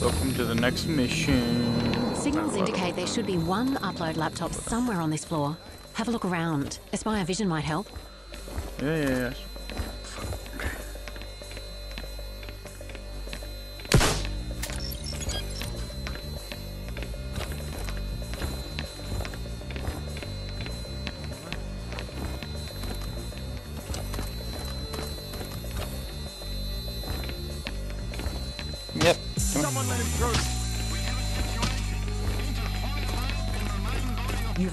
Welcome to the next mission. Signals indicate there should be one upload laptop somewhere on this floor. Have a look around. Espire Vision might help. Yeah, yeah, yeah.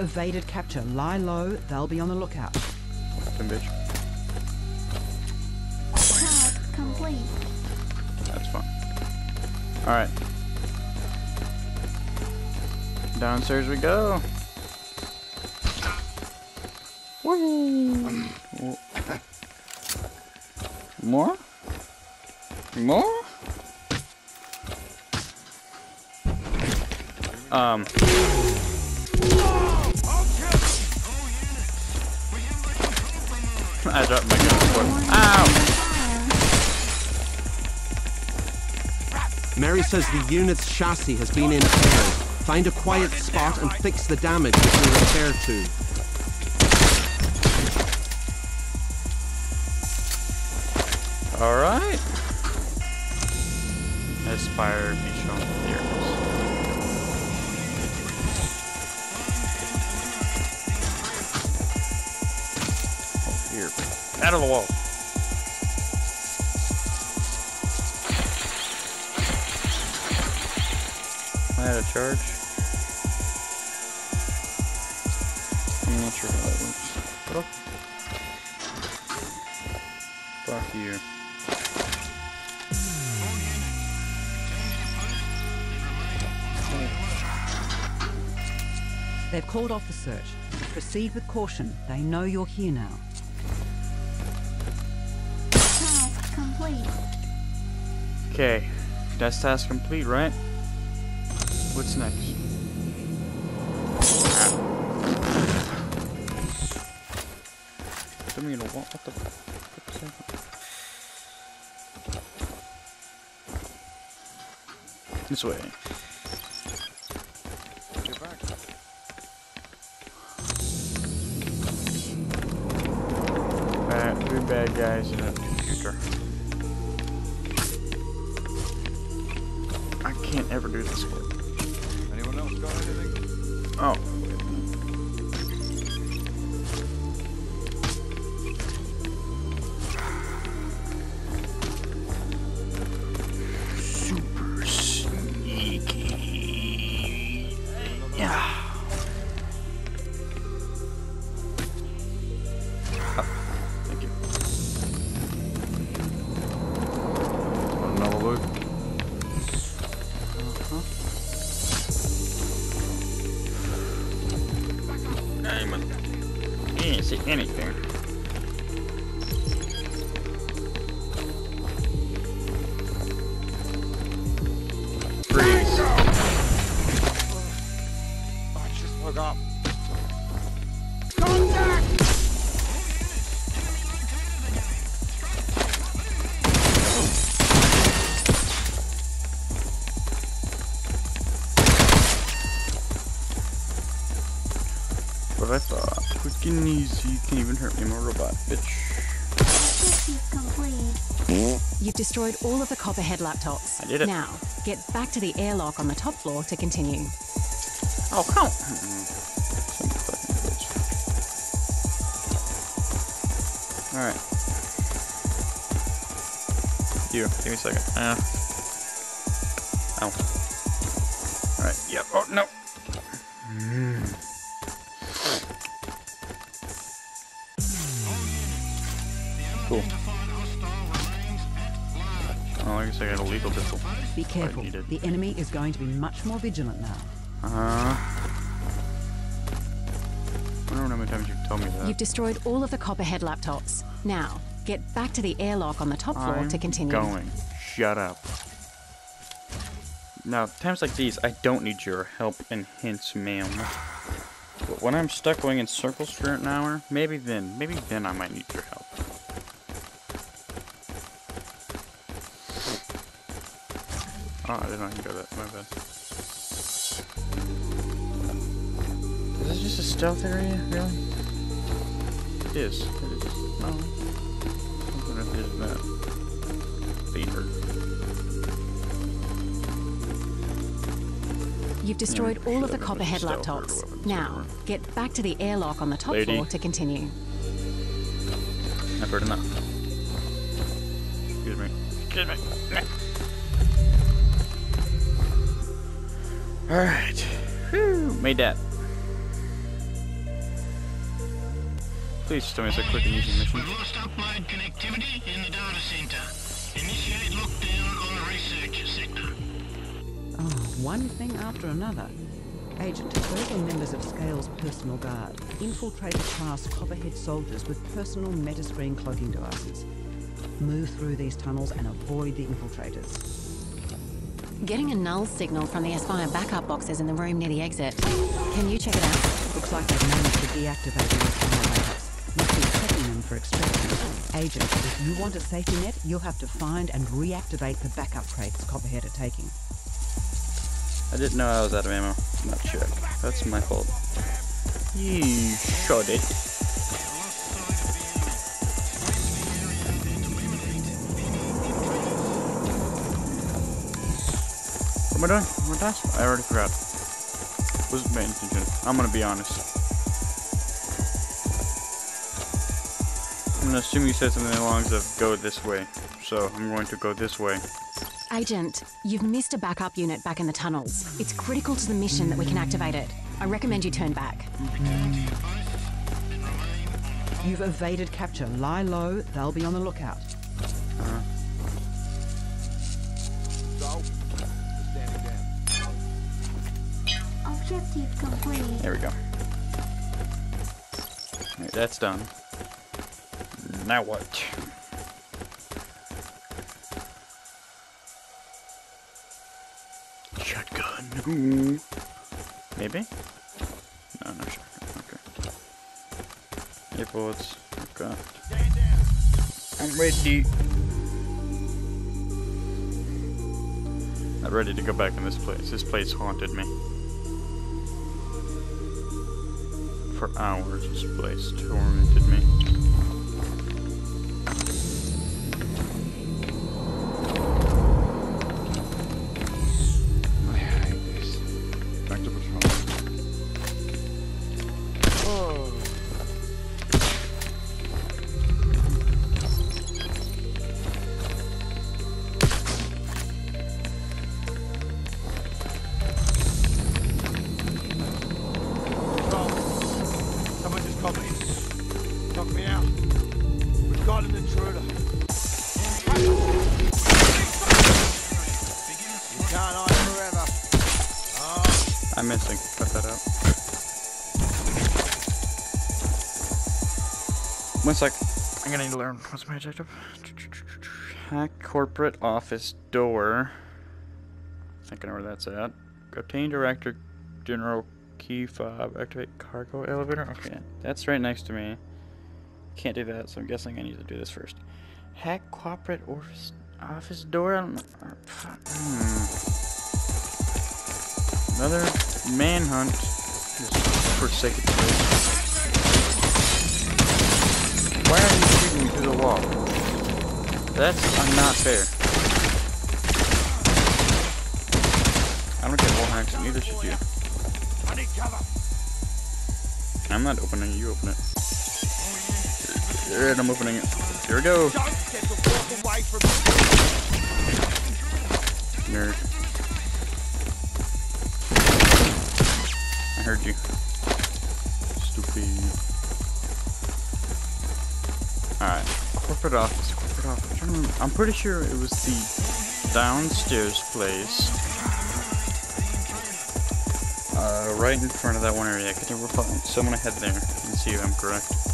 Evaded capture. Lie low. They'll be on the lookout. Fucking bitch. Task complete. That's fine. Alright. Downstairs we go. Woo! More? More? Um. I dropped my gun. Ow! Mary says the unit's chassis has been impaired. Find a quiet spot and fix the damage before repair to. Alright. Aspire Mission Theories. Out of the wall. I had a charge. I'm not sure how that works. But. Fuck you. They've called off the search. Proceed with caution. They know you're here now. Okay, that's task complete, right? What's next? Give me a what? What the is that? This way. Bad, three bad guys in a do this work. Thought. Quick and easy. Can't even hurt me. A robot, bitch. You've destroyed all of the Copperhead laptops. I did it. Now, get back to the airlock on the top floor to continue. Oh, come on. Bitch. Alright. You, give me a second. Uh. Ow. Alright, yep. Oh, no. Cool. Oh, I guess I got a legal pistol. Be careful. The enemy is going to be much more vigilant now. Uh. I don't know how many times you've told me that. You've destroyed all of the Copperhead laptops. Now, get back to the airlock on the top floor I'm to continue. going. Shut up. Now, times like these, I don't need your help and hints, ma'am. But when I'm stuck going in circles for an hour, maybe then, maybe then I might need your help. Oh, I didn't know I can go that. My bad. Is this just a stealth area? Really? It is. It is. No. Something if there's that. Beaver. You've destroyed we all of the Copperhead laptops. Now, or- get back to the airlock on the top Lady. floor to continue. I've heard enough. Excuse me. Excuse me. Alright. Whew, made that. Please tell me it's a quick and easy mission. We've lost upload connectivity in the data center. Initiate lockdown on the research sector. Oh, one thing after another. Agent, those are members of Scale's personal guard. Infiltrator class Copperhead soldiers with personal metascreen cloaking devices. Move through these tunnels and avoid the infiltrators. Getting a null signal from the Espire backup boxes in the room near the exit. Can you check it out? Looks like they've managed to deactivate the Espire backups. Must be checking them for extraction. Agent, if you want a safety net, you'll have to find and reactivate the backup crates Copperhead are taking. I didn't know I was out of ammo. Not sure. That's my fault. You shot it. Am I doing? What task? I already forgot. Wasn't paying attention. I'm gonna be honest. I'm gonna assume you said something along the lines of go this way. So I'm going to go this way. Agent, you've missed a backup unit back in the tunnels. It's critical to the mission that we can activate it. I recommend you turn back. You've evaded capture. Lie low, they'll be on the lookout. So, There we go. Alright, that's done. Now what? Shotgun. Maybe? No, no shotgun. Okay. Bullets. Okay. I'm ready. Not ready to go back in this place. This place haunted me. For hours, this place tormented me. Oh. I'm missing. Cut that out. One sec. I'm gonna need to learn. What's my objective? Hack corporate office door. I think I know where that's at. Obtain director general key fob. Activate cargo elevator. Okay, that's right next to me. Can't do that, so I'm guessing I need to do this first. Hack corporate office office door. I don't know. Hmm. Another manhunt. Just forsaken place. Why are you shooting me through the wall? That's uh, not fair. I don't get wall hacks, and neither should you. I need cover. I'm not opening it, you open it. Alright, I'm opening it. Here we go. Nerd. I heard you. Stupid. Alright. Corporate office, corporate office. I'm, pretty sure it was the downstairs place. Uh, right in front of that one area. I can never find. So I'm gonna head there and see if I'm correct.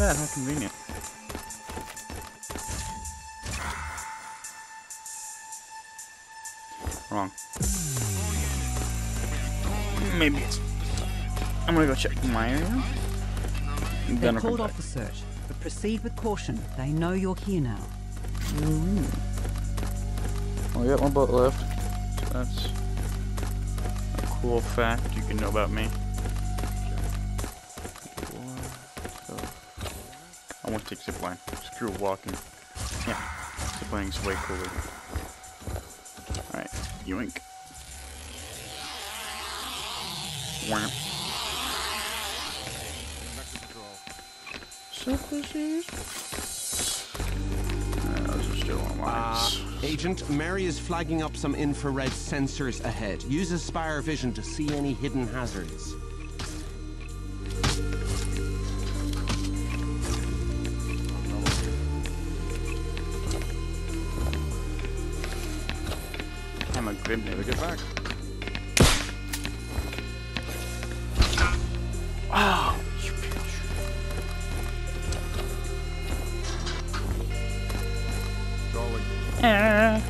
At that, how convenient. Wrong. Maybe it's... I'm gonna go check my area. I'll called off the search, but proceed with caution. They know you're here now. Mm-hmm. Well, I got one bullet left. That's a cool fact you can know about me. I want to take zipline. Screw walking. Yeah, ziplining's way cooler. Alright, yoink. Wham. Surfaces. Uh, Uh. Agent, Mary is flagging up some infrared sensors ahead. Use Espire Vision to see any hidden hazards. Get back. Wow, you bitch. Ah.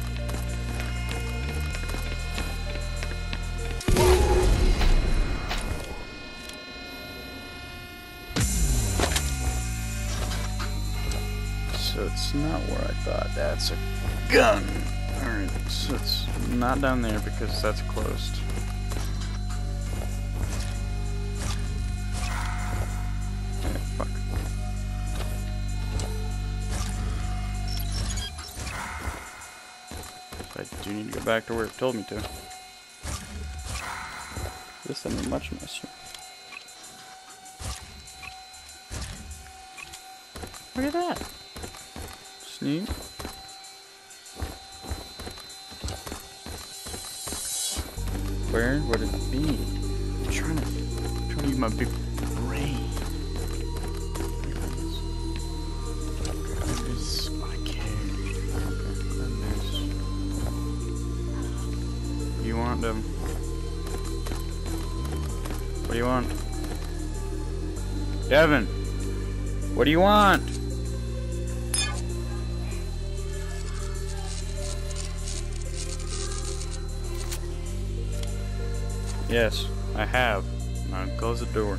So it's not where I thought. That's a gun. Alright, so it's not down there because that's closed. Yeah, fuck. I do need to go back to where it told me to. This ended much nicer. Look at that. Sneak. Where would it be? I'm trying to, I'm trying to use my big brain. You want them? What do you want? Devin, what do you want? Yes, I have. Now close the door.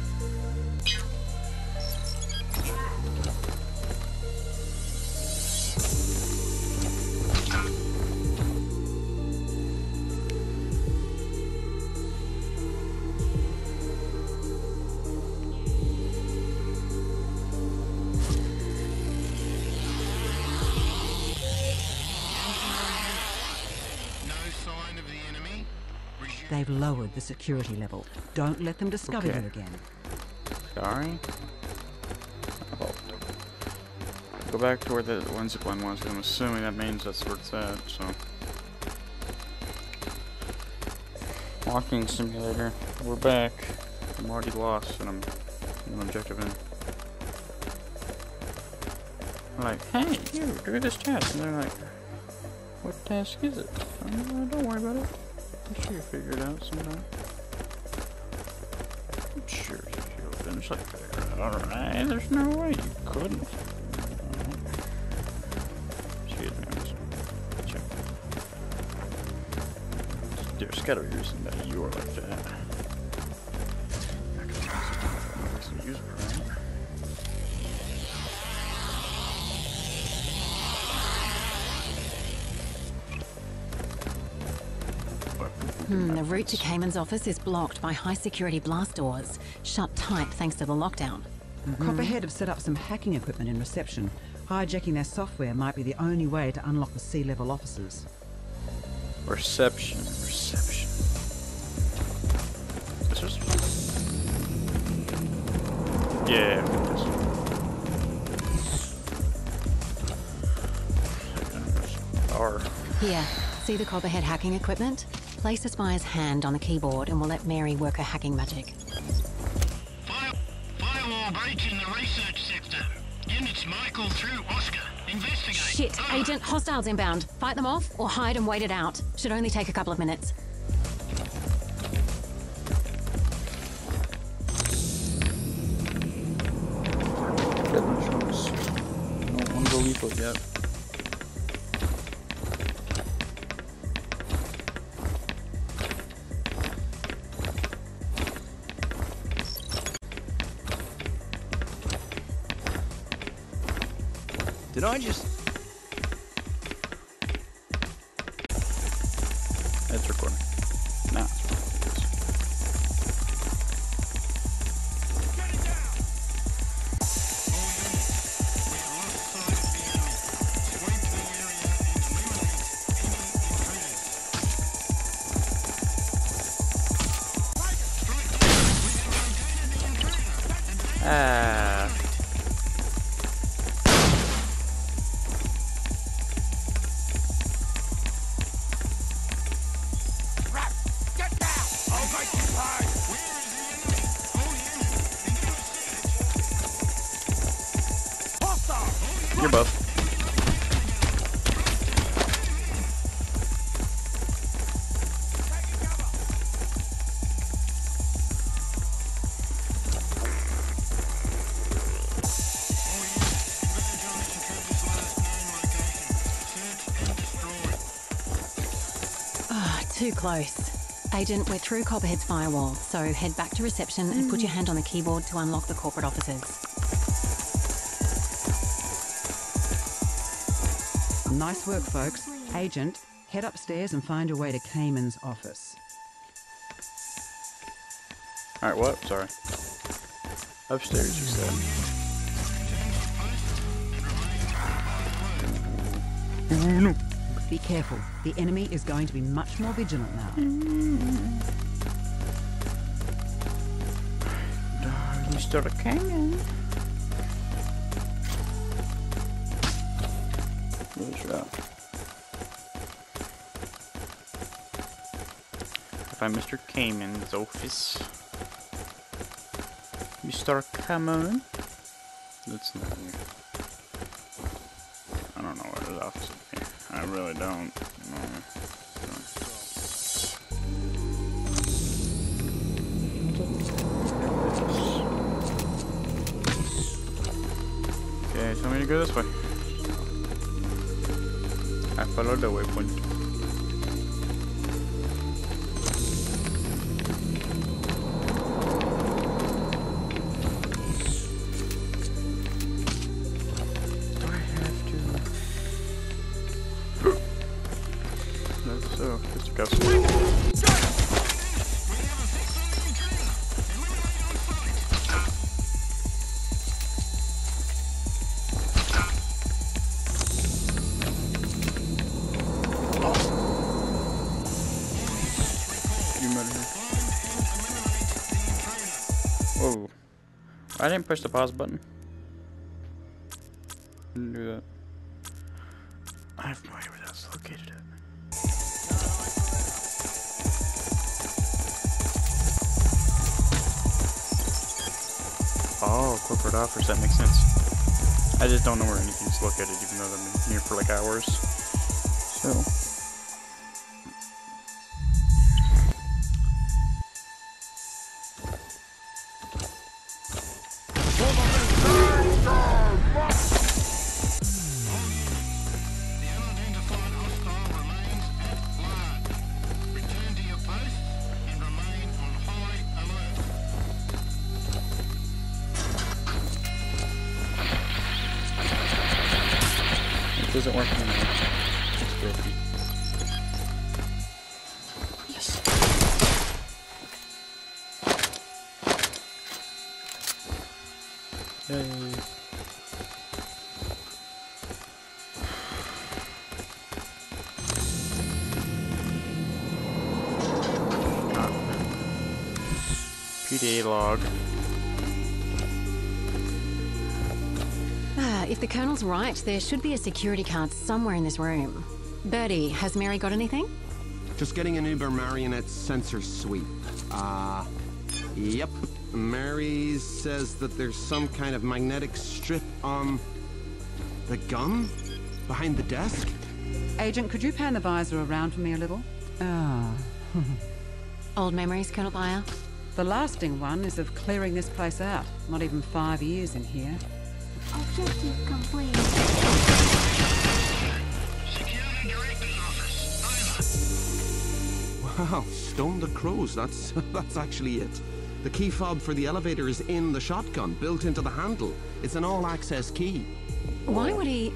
They've lowered the security level. Don't let them discover Okay. you again. Sorry. Oh. Go back to where the one zip line was, I'm assuming that means that's where it's at, so. Walking simulator. We're back. I'm already lost and I'm an objective in. I'm like, hey, you, do this task. And they're like, what task is it? "Oh, don't worry about it. I'm sure you'll figure it out sometime. I'm sure you'll finish like that. Alright, there's no way you couldn't. Excuse me, I'm just check. There's gotta be reason that you are like that. The route to Cayman's office is blocked by high security blast doors, shut tight thanks to the lockdown. Mm-hmm. Copperhead have set up some hacking equipment in reception. Hijacking their software might be the only way to unlock the C-level offices. Reception, reception. Is there some- Yeah. it is. Or Here, see the Copperhead hacking equipment? Place Espire's hand on the keyboard and we'll let Mary work her hacking magic. Fire, firewall breach in the research sector. Units Michael through Oscar. Investigate. Shit, Over. agent, hostiles inbound. Fight them off or hide and wait it out. Should only take a couple of minutes. Did I just... Hostile! You're buff. Ah, too close. Agent, we're through Copperhead's firewall, so head back to reception and put your hand on the keyboard to unlock the corporate offices. Nice work, folks. Agent, head upstairs and find your way to Cayman's office. Alright, what? Sorry. Upstairs, you said. no. Be careful. The enemy is going to be much more vigilant now. Mr. Canyon. Where's that? Find Mr. Cayman's office. Mr. Cameron? That's not here. I don't know where his office is here. I really don't. Okay, tell me to go this way. I followed the waypoint. I didn't push the pause button. Didn't do that. I have no idea where that's located at. Oh, corporate offers, that makes sense. I just don't know where anything's located, even though I've been here for like hours. So. It doesn't work anymore. The Colonel's right, there should be a security card somewhere in this room. Bertie, has Mary got anything? Just getting an Uber Marionette sensor sweep. Uh, yep. Mary says that there's some kind of magnetic strip on the gum behind the desk. Agent, could you pan the visor around for me a little? Ah. Old memories, Colonel Byer? The lasting one is of clearing this place out. Not even five years in here. Objective complete. Secure the director's office. Over. Wow, stone the crows. That's that's actually it. The key fob for the elevator is in the shotgun, built into the handle. It's an all-access key. Why would he.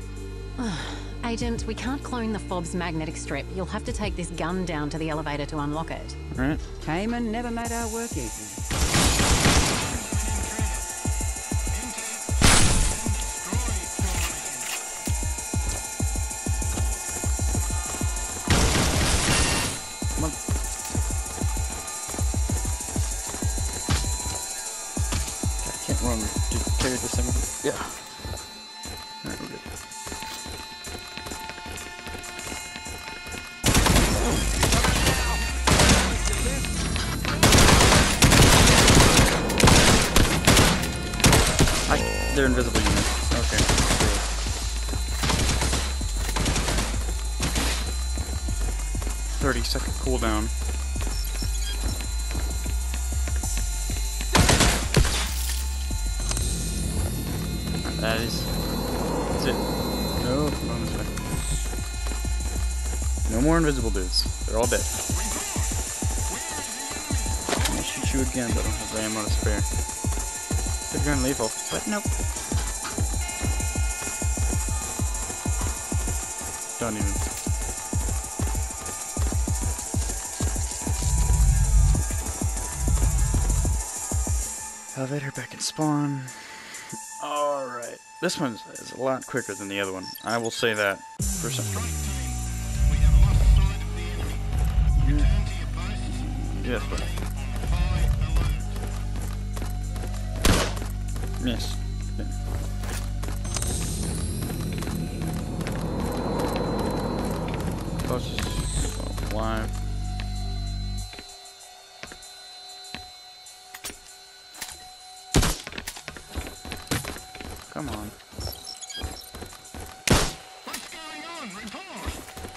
Agent, we can't clone the fob's magnetic strip. You'll have to take this gun down to the elevator to unlock it. Alright. Cayman never made our work easy. 30 second cooldown. That is, that's it. No, on this way. No more invisible dudes. They're all dead. I'm gonna shoot you again, but I don't have ammo to spare. They're gonna leave off, but nope. Don't even Elevator back in spawn. Alright. This one is a lot quicker than the other one. I will say that for some. Yes, on. Yes. Yeah. Closest.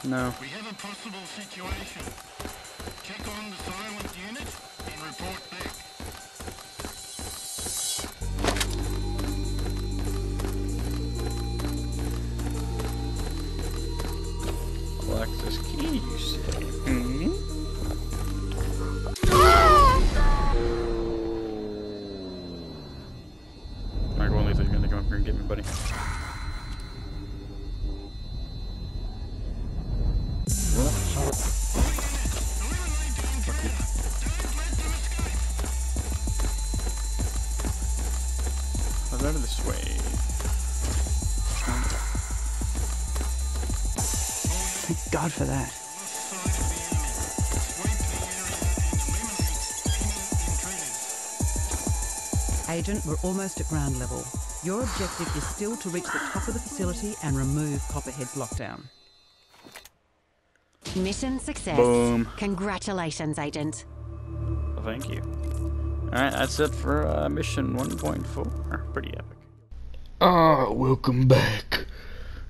No. We have a possible situation. Check on the silent unit and report back. Alexis key, you say? God for that. Agent, we're almost at ground level. Your objective is still to reach the top of the facility and remove Copperhead's lockdown. Mission success. Boom. Congratulations, Agent. Well, thank you. Alright, that's it for uh, mission 1.4. Pretty epic. Ah, welcome back.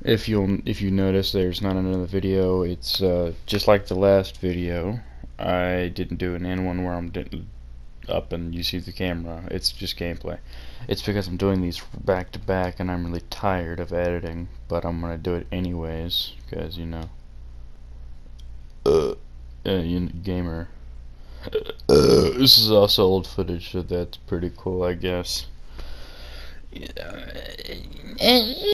If you'll, if you notice, there's not another video. It's uh, just like the last video. I didn't do an N one where I'm up and you see the camera. It's just gameplay. It's because I'm doing these back to back and I'm really tired of editing, but I'm gonna do it anyways because you know. Uh, uh gamer. Uh, this is also old footage, so that's pretty cool, I guess. Yeah.